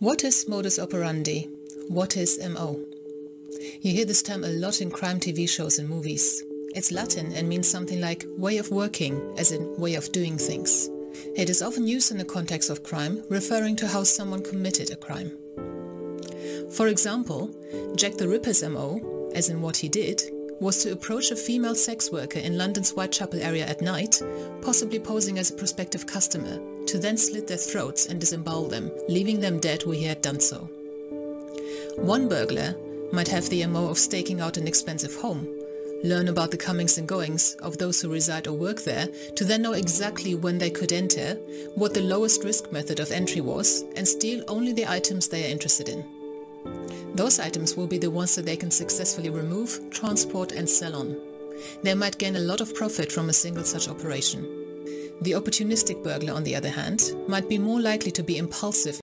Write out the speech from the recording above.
What is modus operandi? What is MO? You hear this term a lot in crime TV shows and movies. It's Latin and means something like way of working, as in way of doing things. It is often used in the context of crime, referring to how someone committed a crime. For example, Jack the Ripper's MO, as in what he did, was to approach a female sex worker in London's Whitechapel area at night, possibly posing as a prospective customer, to then slit their throats and disembowel them, leaving them dead where he had done so. One burglar might have the MO of staking out an expensive home, learn about the comings and goings of those who reside or work there, to then know exactly when they could enter, what the lowest risk method of entry was, and steal only the items they are interested in. Those items will be the ones that they can successfully remove, transport and sell on. They might gain a lot of profit from a single such operation. The opportunistic burglar, on the other hand, might be more likely to be impulsive